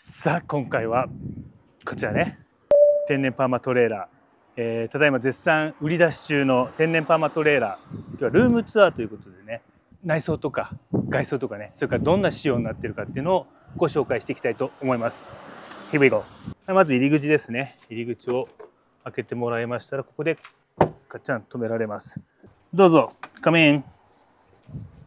さあ今回はこちらね。天然パーマトレーラー、えー、ただいま絶賛売り出し中の天然パーマトレーラー。今日はルームツアーということでね。内装とか外装とかね。それからどんな仕様になってるかっていうのをご紹介していきたいと思います。Here we go まず入り口ですね。入り口を開けてもらいましたらここでガチャン止められます。どうぞ仮面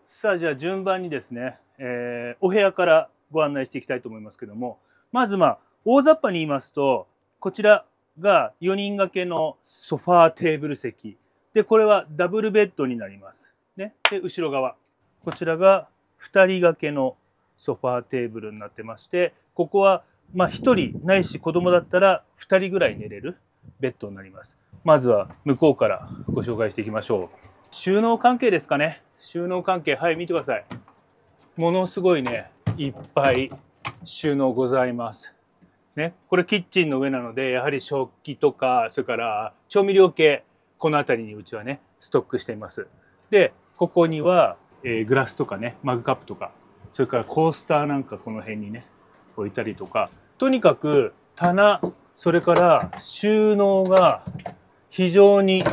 さあじゃあ順番にですね、えー、お部屋からご案内していきたいと思いますけどもまずまあ大雑把に言いますとこちらが4人掛けのソファーテーブル席でこれはダブルベッドになりますねで後ろ側こちらが2人掛けのソファーテーブルになってましてここはまあ1人ないし子供だったら2人ぐらい寝れるベッドになりますまずは向こうからご紹介していきましょう。収納関係ですかね。収納関係。はい、見てください。ものすごいね、いっぱい収納ございます。ね、これキッチンの上なので、やはり食器とか、それから調味料系、この辺りにうちはね、ストックしています。で、ここには、えー、グラスとかね、マグカップとか、それからコースターなんかこの辺にね、置いたりとか、とにかく棚、それから収納が非常に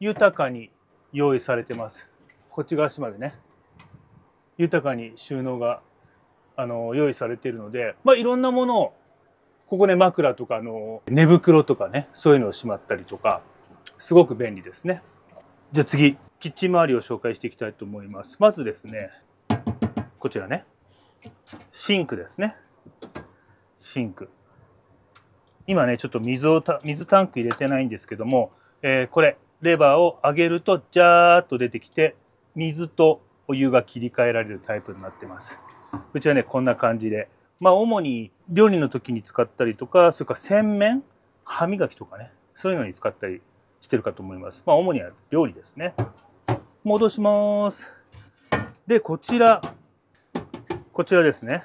豊かに用意されてます。こっち側までね。豊かに収納があの用意されているので、まあ、いろんなものをここね枕とかの寝袋とかねそういうのをしまったりとかすごく便利ですね。じゃあ次キッチン周りを紹介していきたいと思います。まずですねこちらねシンクですね。シンク。今ね、ちょっと水をた水タンク入れてないんですけども、えー、これ、レバーを上げると、ジャーっと出てきて、水とお湯が切り替えられるタイプになってます。うちはね、こんな感じで。まあ、主に料理の時に使ったりとか、それから洗面、歯磨きとかね、そういうのに使ったりしてるかと思います。まあ、主には料理ですね。戻します。で、こちら、こちらですね。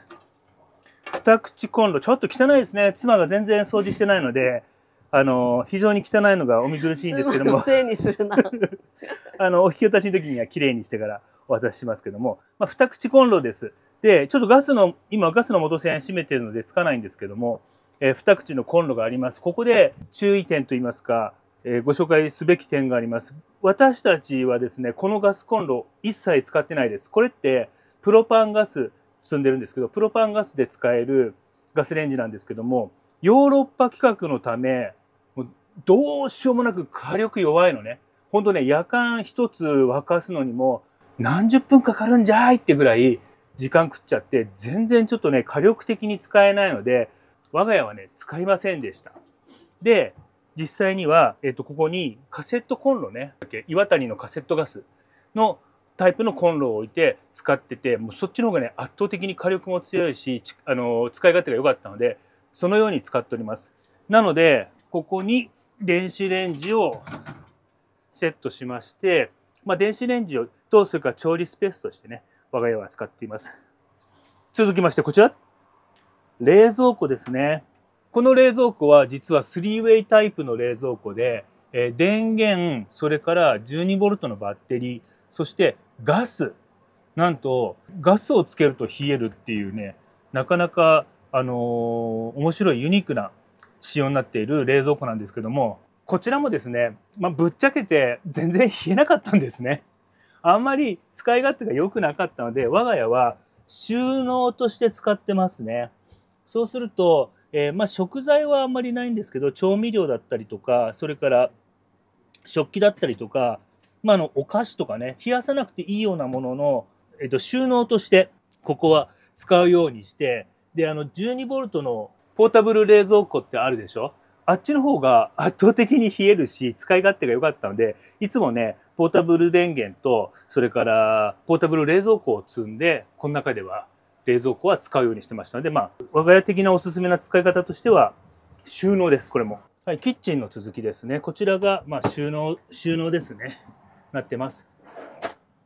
二口コンロ、ちょっと汚いですね。妻が全然掃除してないので、あの、非常に汚いのがお見苦しいんですけども。せいにするな。あの、お引き渡しの時には綺麗にしてからお渡ししますけども、まあ、二口コンロです。で、ちょっとガスの、今ガスの元栓閉めてるのでつかないんですけども、えー、二口のコンロがあります。ここで注意点といいますか、えー、ご紹介すべき点があります。私たちはですね、このガスコンロ一切使ってないです。これってプロパンガス積んでるんですけど、プロパンガスで使えるガスレンジなんですけども、ヨーロッパ規格のため、もうどうしようもなく火力弱いのね。ほんとね、夜間一つ沸かすのにも何十分かかるんじゃいってぐらい時間食っちゃって、全然ちょっとね、火力的に使えないので、我が家はね、使いませんでした。で、実際には、えっ、と、ここにカセットコンロね、岩谷のカセットガスのタイプのコンロを置いて使ってて、もうそっちの方がね、圧倒的に火力も強いし、あの、使い勝手が良かったので、そのように使っております。なので、ここに電子レンジをセットしまして、まあ、電子レンジをと、それから調理スペースとしてね、我が家は使っています。続きまして、こちら。冷蔵庫ですね。この冷蔵庫は実は 3way タイプの冷蔵庫で、え電源、それから 12V のバッテリー、そしてガス。なんと、ガスをつけると冷えるっていうね、なかなか、あのー、面白いユニークな仕様になっている冷蔵庫なんですけども、こちらもですね、まあ、ぶっちゃけて全然冷えなかったんですね。あんまり使い勝手が良くなかったので、我が家は収納として使ってますね。そうすると、えー、まあ、食材はあんまりないんですけど、調味料だったりとか、それから食器だったりとか、まあ、の、お菓子とかね、冷やさなくていいようなものの、えっと、収納として、ここは使うようにして、で、あの、12V のポータブル冷蔵庫ってあるでしょ？あっちの方が圧倒的に冷えるし、使い勝手が良かったので、いつもね、ポータブル電源と、それから、ポータブル冷蔵庫を積んで、この中では冷蔵庫は使うようにしてましたので、まあ、我が家的なおすすめな使い方としては、収納です、これも。はい、キッチンの続きですね。こちらが、まあ、収納、収納ですね。なってます。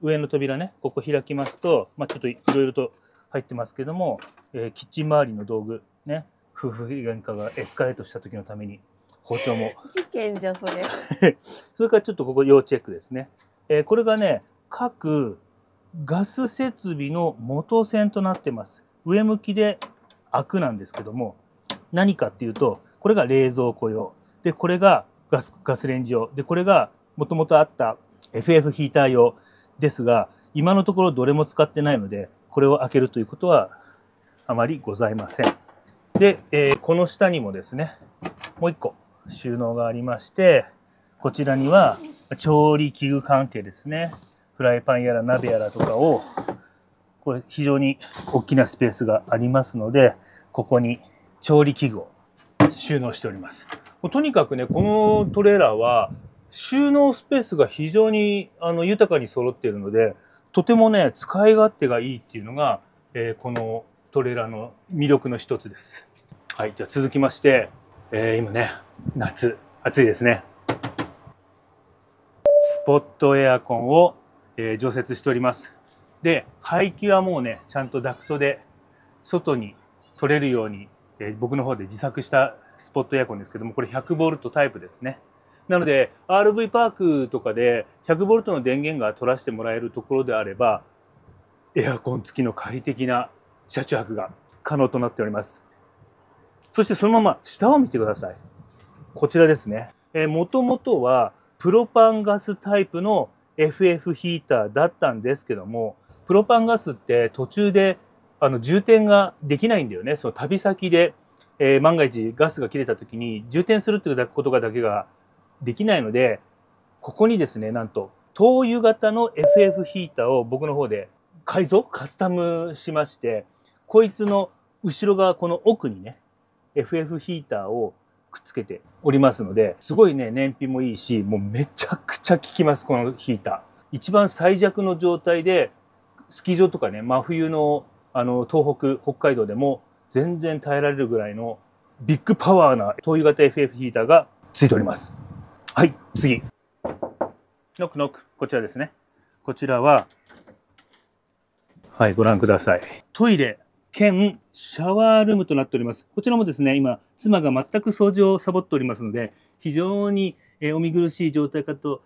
上の扉ね、ここ開きますと、まあ、ちょっといろいろと入ってますけども、えー、キッチン周りの道具、ね、夫婦喧嘩がエスカレートした時のために包丁も。事件じゃ、それ。それからちょっとここ要チェックですね。えー、これがね、各ガス設備の元栓となってます。上向きで開くなんですけども、何かっていうと、これが冷蔵庫用。で、これがガスガスレンジ用。で、これがもともとあった FF ヒーター用ですが、今のところどれも使ってないので、これを開けるということはあまりございません。で、えーこの下にもですね、もう一個収納がありまして、こちらには調理器具関係ですね。フライパンやら鍋やらとかを、これ非常に大きなスペースがありますので、ここに調理器具を収納しております。とにかくね、このトレーラーは収納スペースが非常にあの豊かに揃っているので、とてもね、使い勝手がいいっていうのが、えーこのトレーラーの魅力の一つです。はい、じゃあ続きまして、えー今ね、夏、暑いですね。スポットエアコンを、えー常設しております。で、排気はもうね、ちゃんとダクトで外に取れるように、えー僕の方で自作したスポットエアコンですけども、これ 100V タイプですね。なので、RV パークとかで 100V の電源が取らせてもらえるところであれば、エアコン付きの快適な車中泊が可能となっております。そしてそのまま下を見てください。こちらですね。えー、もともとはプロパンガスタイプの FF ヒーターだったんですけども、プロパンガスって途中であの充填ができないんだよね。その旅先で、えー万が一ガスが切れた時に充填するっていうことがだけができないので、ここにですね、なんと灯油型の FF ヒーターを僕の方で改造カスタムしまして、こいつの後ろ側、この奥にね、FF ヒーターをくっつけておりますので、すごいね、燃費もいいし、もうめちゃくちゃ効きます、このヒーター。一番最弱の状態で、スキー場とかね、真冬の、あの、東北、北海道でも全然耐えられるぐらいのビッグパワーな灯油型 FF ヒーターがついております。はい、次。ノックノック、こちらですね。こちらは、はい、ご覧ください。トイレ兼シャワールームとなっております。こちらもですね、今、妻が全く掃除をサボっておりますので、非常に、えーお見苦しい状態かと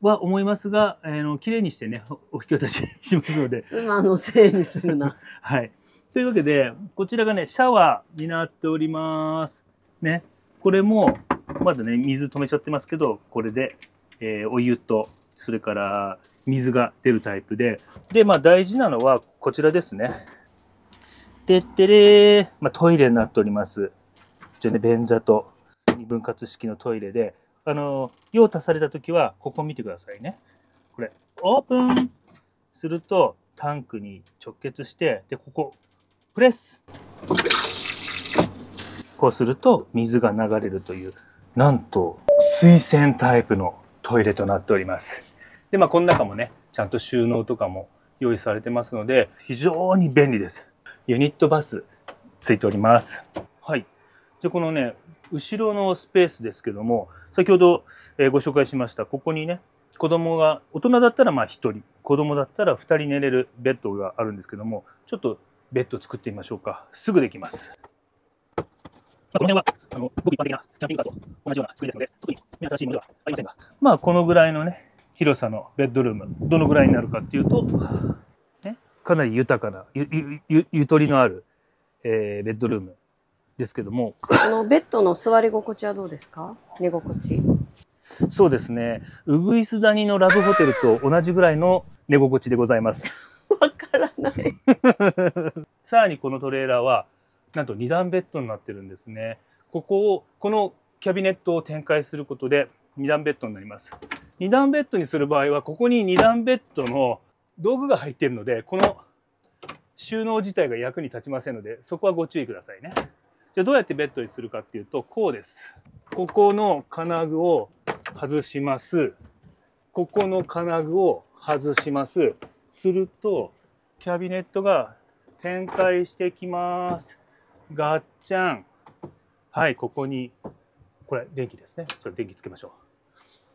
は思いますが、えーあの綺麗にしてね、おお引き渡ししますので、妻のせいにするな。はい。というわけで、こちらがね、シャワーになっております。ね。これも、まだね、水止めちゃってますけど、これで、えーお湯と、それから水が出るタイプで、で、まあ大事なのはこちらですね。てってれー、まあトイレになっております。じゃね、便座と二分割式のトイレで、あの、用足された時は、ここ見てくださいね。これ、オープンすると、タンクに直結して、で、ここ、プレスこうすると水が流れるという、なんと水洗タイプのトイレとなっております。で、まあこの中もね、ちゃんと収納とかも用意されてますので、非常に便利です。ユニットバスついております。はい。じゃあこのね、後ろのスペースですけども、先ほど、えーご紹介しました、ここにね、子供が、大人だったらまあ1人、子供だったら2人寝れるベッドがあるんですけども、ちょっとベッド作ってみましょうか。すぐできます。まあ、この辺は、あの、ごく一般的なキャンピングカーと同じような作りですので、特に目新しいものではありませんが、まあ、このぐらいのね、広さのベッドルーム、どのぐらいになるかっていうと、ね、かなり豊かな、ゆ、ゆ、ゆゆとりのある、えーベッドルームですけども、そのベッドの座り心地はどうですか？寝心地。そうですね、うぐいす谷のラブホテルと同じぐらいの寝心地でございます。わからない。さらにこのトレーラーは、なんと2段ベッドになってるんですね。ここを、このキャビネットを展開することで2段ベッドになります。2段ベッドにする場合は、ここに2段ベッドの道具が入っているので、この収納自体が役に立ちませんので、そこはご注意くださいね。じゃあどうやってベッドにするかっていうと、こうです。ここの金具を外します。ここの金具を外します。すると、キャビネットが展開してきます。ガッチャン。はい、ここに、これ電気ですね。それ電気つけましょう。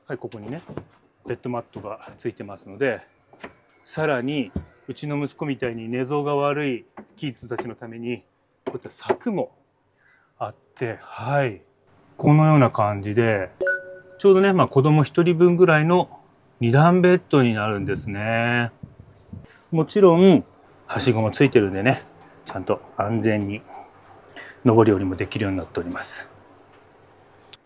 はい、ここにね、ベッドマットがついてますので、さらに、うちの息子みたいに寝相が悪いキッズたちのために、こういった柵もあって、はい。このような感じで、ちょうどね、まあ子供一人分ぐらいの二段ベッドになるんですね。もちろん、はしごもついてるんでね、ちゃんと安全に上り下りもできるようになっております。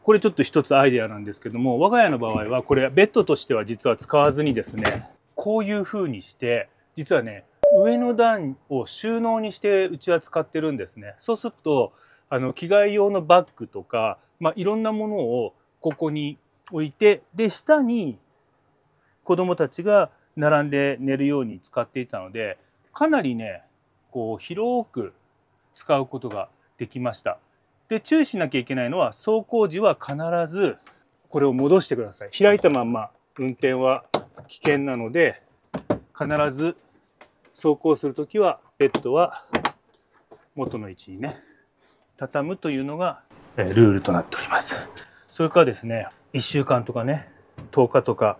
これちょっと一つアイデアなんですけども、我が家の場合はこれベッドとしては実は使わずにですね、こういう風にして、実はね、上の段を収納にしてうちは使ってるんですね。そうすると、あの、着替え用のバッグとか、まあ、いろんなものをここに置いて、で、下に子供たちが並んで寝るように使っていたので、かなりね、こう、広く使うことができました。で、注意しなきゃいけないのは、走行時は必ずこれを戻してください。開いたまんま運転は危険なので、必ず走行するときは、ベッドは元の位置にね、畳むというのが、えルールとなっております。それからですね、1週間とかね、10日とか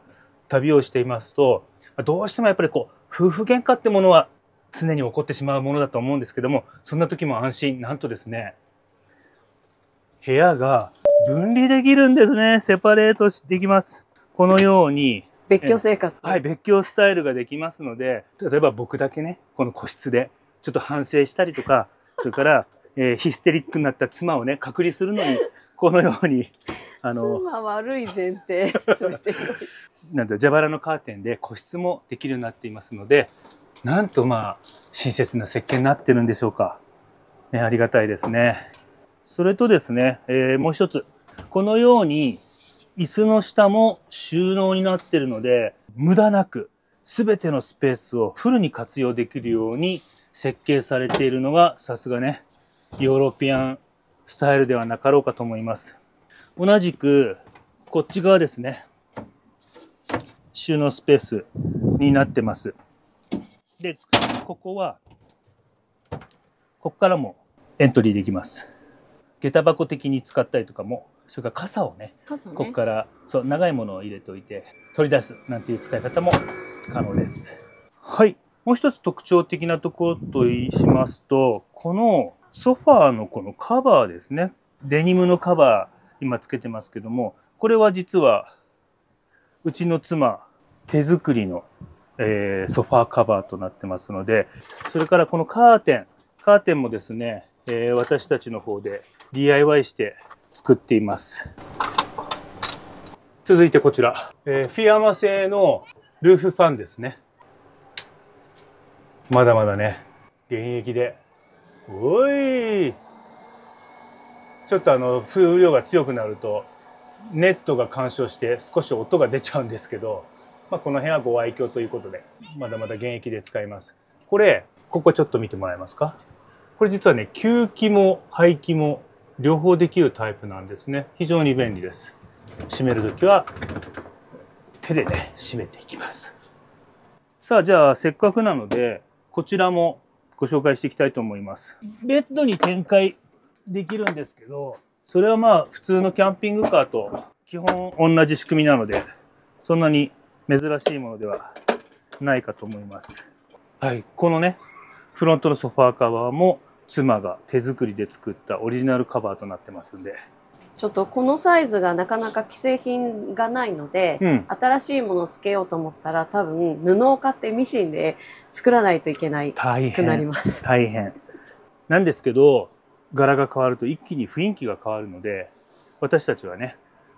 旅をしていますと、どうしてもやっぱりこう、夫婦喧嘩ってものは常に起こってしまうものだと思うんですけども、そんな時も安心。なんとですね、部屋が分離できるんですね。セパレートできます。このように、別居生活。はい、別居スタイルができますので、例えば僕だけね、この個室でちょっと反省したりとか、それから、えーヒステリックになった妻をね、隔離するのに、このように、あの、妻悪い前提。なんだ、蛇腹のカーテンで個室もできるようになっていますので、なんとまあ、親切な設計になってるんでしょうか。ね、ありがたいですね。それとですね、えーもう一つ。このように、椅子の下も収納になっているので、無駄なく、すべてのスペースをフルに活用できるように設計されているのが、さすがね、ヨーロピアンスタイルではなかろうかと思います。同じく、こっち側ですね。収納スペースになってます。で、ここは、ここからもエントリーできます。下駄箱的に使ったりとかも、それから傘をね、傘ねここからそう長いものを入れておいて取り出すなんていう使い方も可能です。はい。もう一つ特徴的なところといしますと、このソファーのこのカバーですね。デニムのカバー今つけてますけども、これは実はうちの妻手作りの、えーソファーカバーとなってますので、それからこのカーテン、カーテンもですね、えー私たちの方で DIY して作っています。続いてこちら、えーフィアマ製のルーフファンですね。まだまだね、現役で。おいちょっとあの、風量が強くなると、ネットが干渉して少し音が出ちゃうんですけど、まあ、この辺はご愛嬌ということで、まだまだ現役で使います。これ、ここちょっと見てもらえますか？これ実はね、吸気も排気も両方できるタイプなんですね。非常に便利です。閉めるときは手でね、閉めていきます。さあ、じゃあせっかくなので、こちらもご紹介していきたいと思います。ベッドに展開できるんですけど、それはまあ普通のキャンピングカーと基本同じ仕組みなので、そんなに珍しいものではないかと思います。はい、このね、フロントのソファーカバーも妻が手作りで作ったオリジナルカバーとなってますんで、ちょっとこのサイズがなかなか既製品がないので、うん新しいものをつけようと思ったら多分布を買ってミシンで作らないといけない大くなり変。ます。大変。なんですけど、柄が変わると一気に雰囲気が変わるので、私たちはね、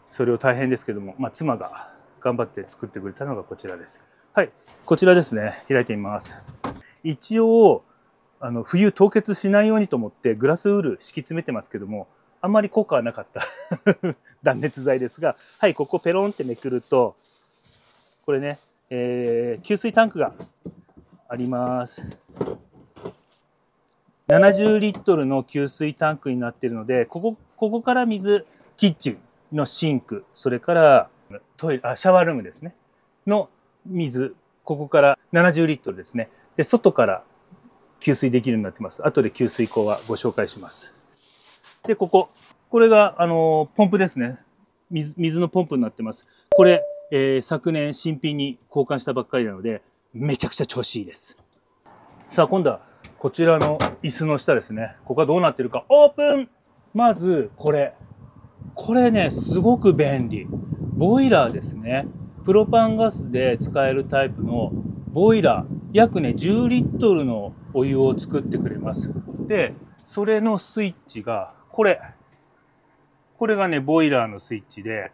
それを大変ですけども、まあ、妻が頑張って作ってくれたのがこちらです。はい、こちらですね。開いてみます。一応、あの、冬凍結しないようにと思ってグラスウール敷き詰めてますけども、あんまり効果はなかった 断熱材ですが、はい、ここペロンってめくると、これね、えー給水タンクがあります。70リットルの給水タンクになっているので、ここ、ここから水、キッチンのシンク、それからトイレ、あ、シャワールームですね。の水、ここから70リットルですね。で、外から給水できるようになってます。後で給水口はご紹介します。で、ここ。これが、あの、ポンプですね。水、水のポンプになってます。これ、えー昨年新品に交換したばっかりなので、めちゃくちゃ調子いいです。さあ、今度はこちらの椅子の下ですね。ここはどうなってるか。オープンまず、これ。これね、すごく便利。ボイラーですね。プロパンガスで使えるタイプのボイラー。約ね、10リットルのお湯を作ってくれます。で、それのスイッチが、これ。これがね、ボイラーのスイッチで、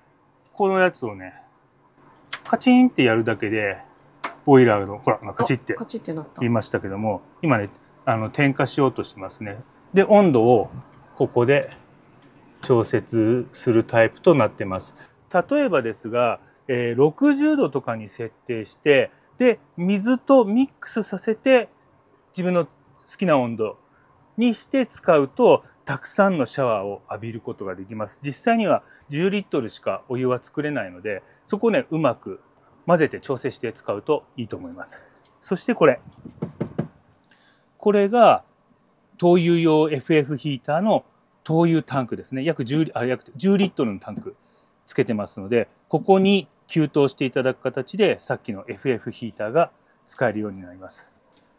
このやつをね、カチンってやるだけで、ボイラーの、ほら、カチってカチってなった言い。ましたけども、今ね、あの、点火しようとしてますね。で、温度をここで調節するタイプとなってます。例えばですが、えー60度とかに設定して、で、水とミックスさせて、自分の好きな温度にして使うと、たくさんのシャワーを浴びることができます。実際には10リットルしかお湯は作れないので、そこをね、うまく混ぜて調整して使うといいと思います。そしてこれ。これが灯油用 FF ヒーターの灯油タンクですね。約10、あ、約10リットルのタンクつけてますので、ここに給湯していただく形で、さっきの FF ヒーターが使えるようになります。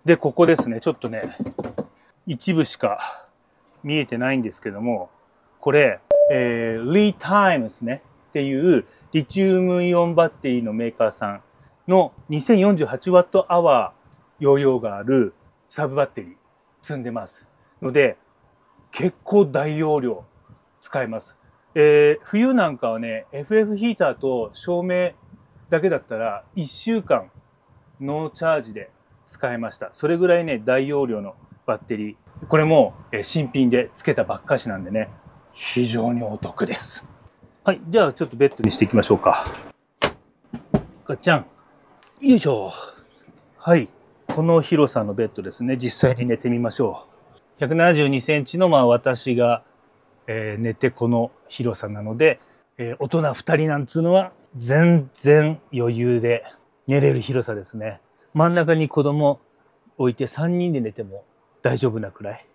で、ここですね。ちょっとね、一部しか見えてないんですけども、これ、えー、リータイムですね。っていうリチウムイオンバッテリーのメーカーさんの2048ワットアワー容量があるサブバッテリー積んでます。ので、結構大容量使えます。えー冬なんかはね、FF ヒーターと照明だけだったら1週間ノーチャージで使えました。それぐらいね、大容量のバッテリー。これも、新品で付けたばっかしなんでね、非常にお得です。はい、じゃあちょっとベッドにしていきましょうか。ガッチャン。よいしょ。はい。この広さのベッドですね。実際に寝てみましょう。172センチのまあ私が、えー寝てこの広さなので、えー大人2人なんつうのは全然余裕で寝れる広さですね。真ん中に子供置いて3人で寝ても大丈夫なくらい？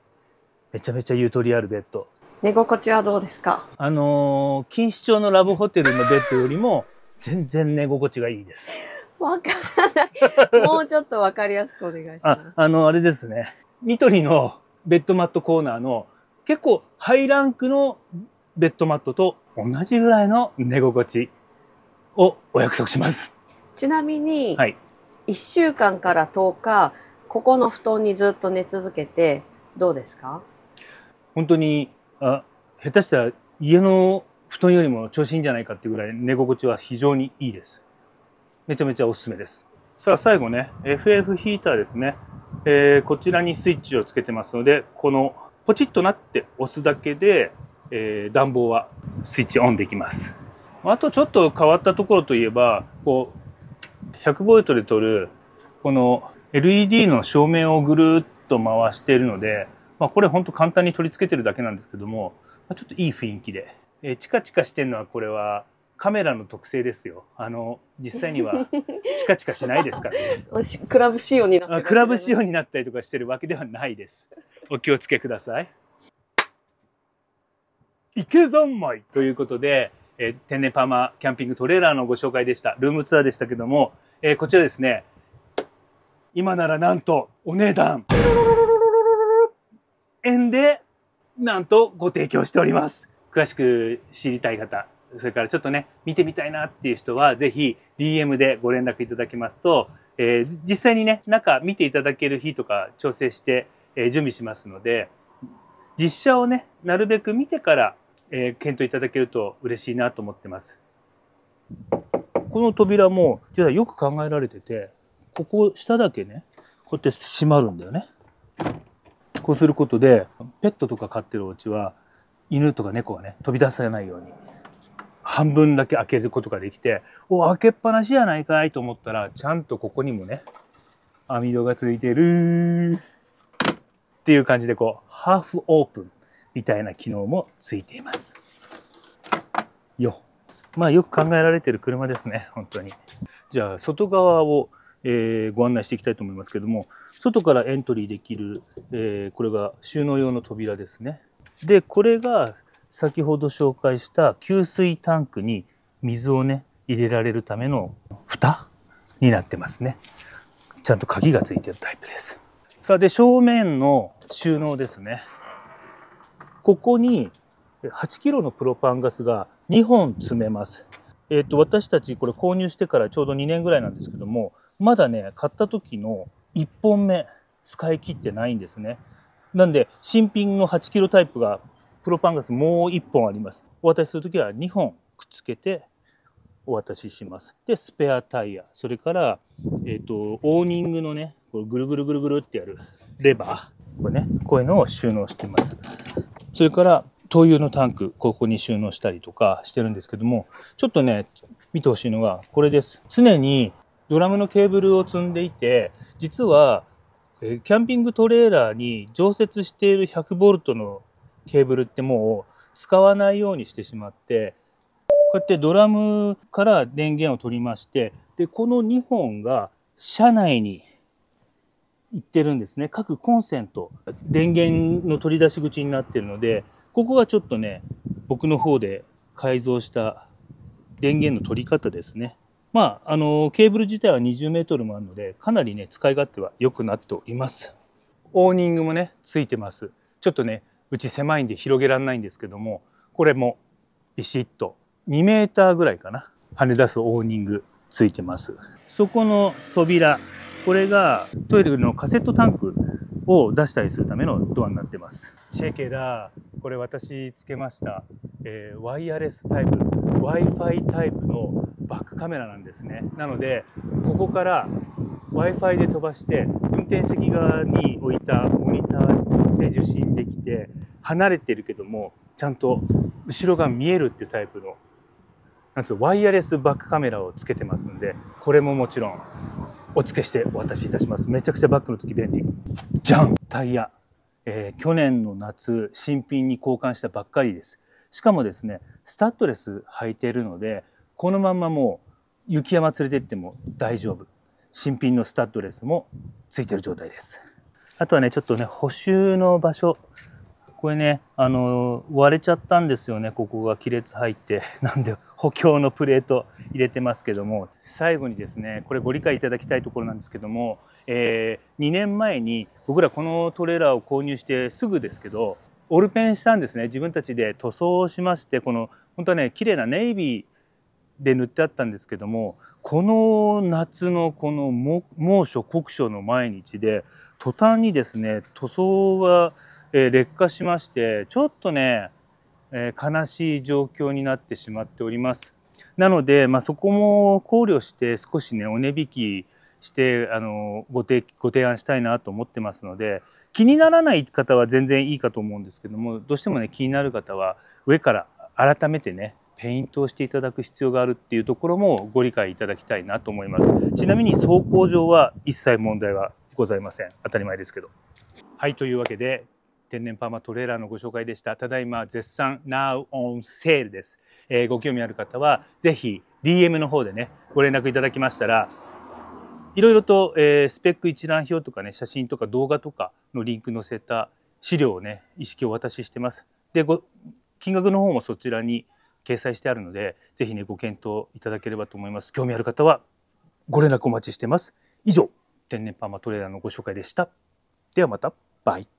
めちゃめちゃゆとりあるベッド。寝心地はどうですか？あのー錦糸町のラブホテルのベッドよりも全然寝心地がいいです。わからない。もうちょっとわかりやすくお願いしまあす、。あの、あれですね。ニトリのベッドマットコーナーの結構ハイランクのベッドマットと同じぐらいの寝心地をお約束します。ちなみに、はい。1週間から10日、ここの布団にずっと寝続けて、どうですか？本当に、あ、下手したら家の布団よりも調子いいんじゃないかっていうぐらい寝心地は非常にいいです。めちゃめちゃおすすめです。さあ最後ね、FF ヒーターですね。えーこちらにスイッチをつけてますので、このポチッとなって押すだけで、えー暖房はスイッチオンできます。あとちょっと変わったところといえば、こう、100ボルトで撮る、この LED の照明をぐるっと回しているので、まあこれ本当簡単に取り付けてるだけなんですけども、まあちょっといい雰囲気で。えーチカチカしてるのはこれはカメラの特性ですよ。あの、実際には チカチカしないですからね。しクラブ仕様になってるあクラブ仕様に。になったりとかしてるわけではないです。お気をつけください。池三昧ということで、えー天然パーマキャンピングトレーラーのご紹介でした。ルームツアーでしたけども、えーこちらですね、今ならなんとお値段、円でなんとご提供しております。詳しく知りたい方、それからちょっとね、見てみたいなっていう人は、ぜひ DM でご連絡いただけますと、えー実際にね、中見ていただける日とか調整して、え準備しますので、実写をね、なるべく見てから、えー検討いただけると嬉しいなと思ってます。この扉も、実はよく考えられてて、ここ下だけね、こうやって閉まるんだよね。こうすることで、ペットとか飼ってるお家は、犬とか猫がね、飛び出さないように、半分だけ開けることができて、お、開けっぱなしやないかいと思ったら、ちゃんとここにもね、網戸がついてるっていう感じで、こう、ハーフオープンみたいな機能もついています。よ。まあ、よく考えられてる車ですね、本当に。じゃあ、外側を、えーご案内していきたいと思いますけども、外からエントリーできる、えーこれが収納用の扉ですね。で、これが先ほど紹介した給水タンクに水をね、入れられるための蓋になってますね。ちゃんと鍵がついてるタイプです。さあ、で、正面の収納ですね。ここに8キロのプロパンガスが2本積めます。えっ、と、私たちこれ購入してからちょうど2年ぐらいなんですけども、まだね、買った時の1本目使い切ってないんですね。なんで、新品の8キロタイプがプロパンガスもう1本あります。お渡しするときは2本くっつけてお渡しします。で、スペアタイヤ、それから、えっ、と、オーニングのね、これぐるぐるぐるぐるってやるレバー、これね、こういうのを収納してます。それから、灯油のタンク、ここに収納したりとかしてるんですけども、ちょっとね、見てほしいのがこれです。常にドラムのケーブルを積んでいて、実は、キャンピングトレーラーに常設している100ボルトのケーブルってもう使わないようにしてしまって、こうやってドラムから電源を取りまして、で、この2本が車内に行ってるんですね。各コンセント、電源の取り出し口になってるので、ここがちょっとね、僕の方で改造した電源の取り方ですね。まあ、あの、ケーブル自体は20メートルもあるので、かなりね、使い勝手は良くなっております。オーニングもね、ついてます。ちょっとね、うち狭いんで広げられないんですけども、これもビシッと2メーターぐらいかな跳ね出すオーニングついてますそこの扉これがトイレのカセットタンクを出したりするためのドアになってます。チェケラこれ私つけました、えー、ワイヤレスタイプ。Wi-Fi タイプのバックカメラなんですね。なのでここから Wi-Fi で飛ばして運転席側に置いたモニターで受信できて離れてるけどもちゃんと後ろが見えるっていうタイプのなんですワイヤレスバックカメラをつけてますんで、これももちろんお付けしてお渡しいたします。めちゃくちゃバックの時便利。じゃんタイヤ。えー、去年の夏、新品に交換したばっかりです。しかもですね、スタッドレス履いてるので、このまんまもう雪山連れてっても大丈夫。新品のスタッドレスもついてる状態です。あとはね、ちょっとね、補修の場所これね、あの、割れちゃったんですよね、ここが亀裂入って。なんで、補強のプレート入れてますけども、最後にですね、これご理解いただきたいところなんですけども、えー、2年前に僕らこのトレーラーを購入してすぐですけど、オルペンしたんですね。自分たちで塗装しまして、この、本当はね、綺麗なネイビーで塗ってあったんですけども、この夏のこの猛暑酷暑の毎日で、途端にですね、塗装が、劣化しまして、ちょっとね、えー、悲しい状況になってしまっております。なので、まあ、そこも考慮して少しね、お値引きして、あの、ご提ご提案したいなと思ってますので、気にならない方は全然いいかと思うんですけども、どうしてもね、気になる方は上から改めてね、ペイントをしていただく必要があるっていうところもご理解いただきたいなと思います。ちなみに走行上は一切問題はございません。当たり前ですけど。はい、というわけで、天然パーマトレーラーのご紹介でした。ただいま絶賛 Now on Sale です。えー、ご興味ある方はぜひ DM の方でね、ご連絡いただきましたら、いろいろと、えー、スペック一覧表とかね、写真とか動画とかのリンク載せた資料をね、意識をお渡ししてます。で、ご金額の方もそちらに掲載してあるので、ぜひね、ご検討いただければと思います。興味ある方はご連絡お待ちしてます。以上、天然パーマトレーラーのご紹介でした。ではまた、バイ。